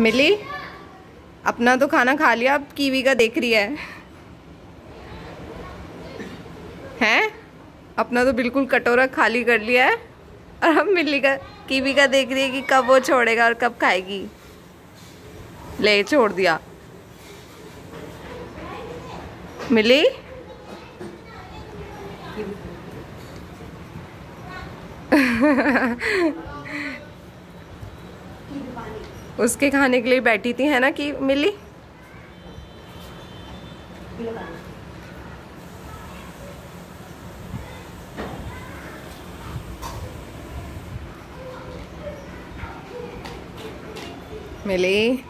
मिली? अपना तो खाना खा लिया, अब कीवी का देख रही है। हैं? अपना तो बिल्कुल कटोरा खाली कर लिया है। और अब मिली का, कीवी का देख रही है कि कब वो छोड़ेगा और कब खाएगी। ले, छोड़ दिया। मिली? उसके खाने के लिए बैठी थी है ना कि मिली? मिली।